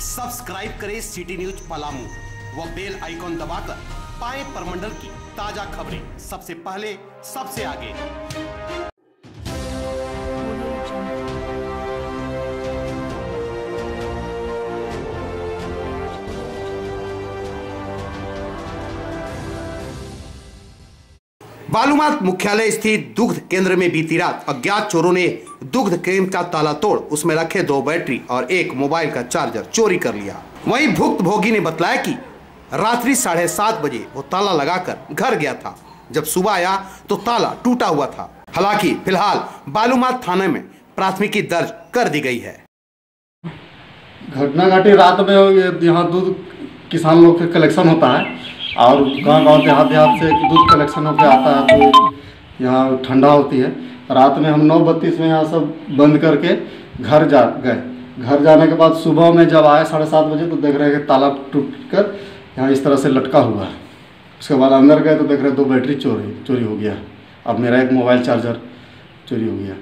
Subscribe करें city news Palamu व bell icon दबाकर पाए परमंडल की ताज़ा खबरें। सबसे पहले, सबसे आगे। बालूमाथ मुख्यालय स्थित दुग्ध केंद्र में बीती रात अज्ञात चोरों ने दुग्ध केंद्र का ताला तोड़ उसमें रखे दो बैटरी और एक मोबाइल का चार्जर चोरी कर लिया। वहीं भुक्त भोगी ने बताया कि रात्रि साढ़े सात बजे वो ताला लगाकर घर गया था। जब सुबह आया तो ताला टूटा हुआ था। हालाँकि, फ़िलहाल बालूमाथ थाने में प्राथमिकी दर्ज कर दी गई है। घटना घटी रात में यहाँ दूध किसान लोग के कलेक्शन होता है। और गाँव गाँव देहात देहात से दूध कलेक्शन होकर आता है तो यहाँ ठंडा होती है। रात में हम नौ बत्तीस में यहाँ सब बंद करके घर जा गए। घर जाने के बाद सुबह में जब आए साढ़े सात बजे तो देख रहे हैं कि ताला टूट कर यहाँ इस तरह से लटका हुआ है। उसके बाद अंदर गए तो देख रहे दो बैटरी चोरी चोरी हो गया। अब मेरा एक मोबाइल चार्जर चोरी हो गया।